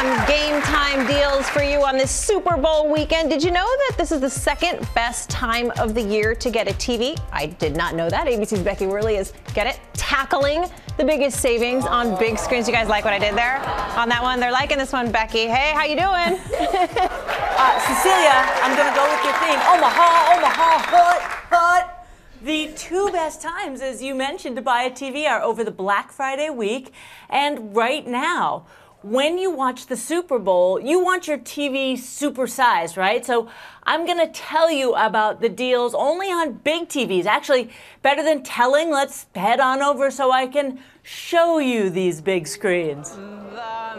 some game time deals for you on this Super Bowl weekend. Did you know that this is the second best time of the year to get a TV? I did not know that. ABC's Becky Worley is, get it, tackling the biggest savings on big screens. You guys like what I did there on that one? They're liking this one, Becky. Hey, how you doing? uh, Cecilia, I'm going to go with your theme. Omaha, Omaha, hut, hut. The two best times, as you mentioned, to buy a TV are over the Black Friday week and right now. When you watch the Super Bowl, you want your TV supersized, right? So I'm going to tell you about the deals only on big TVs. Actually, better than telling, let's head on over so I can show you these big screens. The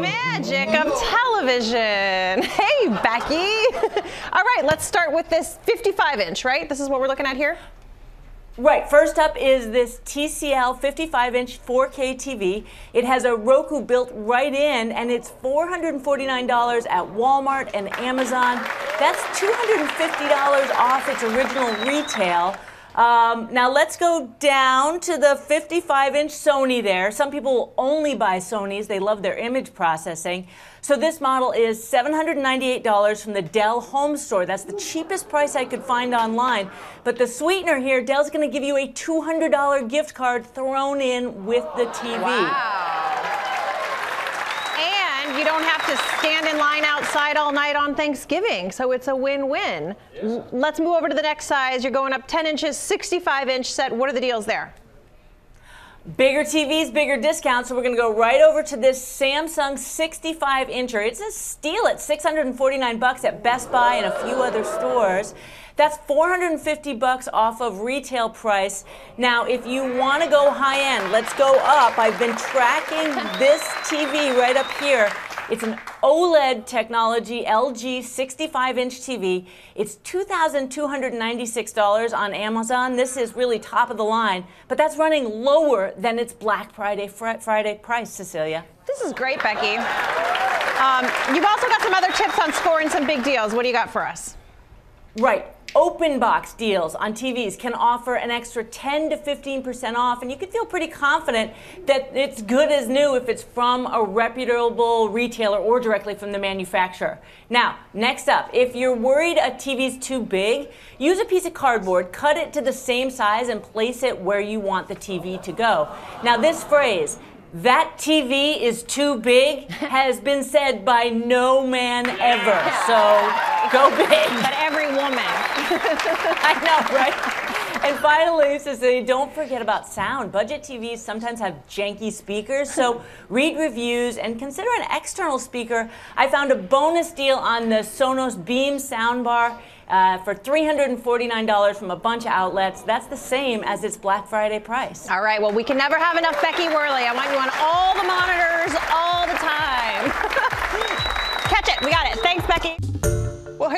magic of television. Hey, Becky. All right, let's start with this 55 inch, right? This is what we're looking at here? Right, first up is this TCL 55 inch 4K TV. It has a Roku built right in, and it's $449 at Walmart and Amazon. That's $250 off its original retail. Um, now let's go down to the 55 inch Sony there. Some people only buy Sonys, they love their image processing. So this model is $798 from the Dell Home Store. That's the cheapest price I could find online. But the sweetener here, Dell's going to give you a $200 gift card thrown in with the TV. Wow you don't have to stand in line outside all night on Thanksgiving. So it's a win-win. Yes. Let's move over to the next size. You're going up 10 inches, 65 inch set. What are the deals there? Bigger TVs, bigger discounts. So we're going to go right over to this Samsung 65 incher. It's a steal at 649 bucks at Best Buy and a few other stores. That's 450 bucks off of retail price. Now, if you want to go high end, let's go up. I've been tracking this TV right up here. It's an OLED technology LG 65 inch TV. It's $2,296 on Amazon. This is really top of the line, but that's running lower than its Black Friday Friday price, Cecilia. This is great, Becky. Um, you've also got some other tips on scoring some big deals. What do you got for us? Right open box deals on TVs can offer an extra 10 to 15% off, and you can feel pretty confident that it's good as new if it's from a reputable retailer or directly from the manufacturer. Now, next up, if you're worried a TV's too big, use a piece of cardboard, cut it to the same size, and place it where you want the TV to go. Now, this phrase, that TV is too big has been said by no man ever. So go big. But every woman. I know, right? And finally, Cecilia, don't forget about sound. Budget TVs sometimes have janky speakers, so read reviews and consider an external speaker. I found a bonus deal on the Sonos Beam soundbar uh, for $349 from a bunch of outlets. That's the same as its Black Friday price. All right, well, we can never have enough Becky Worley. I want you on all the monitors all the time. Catch it. We got it. Thanks, Becky.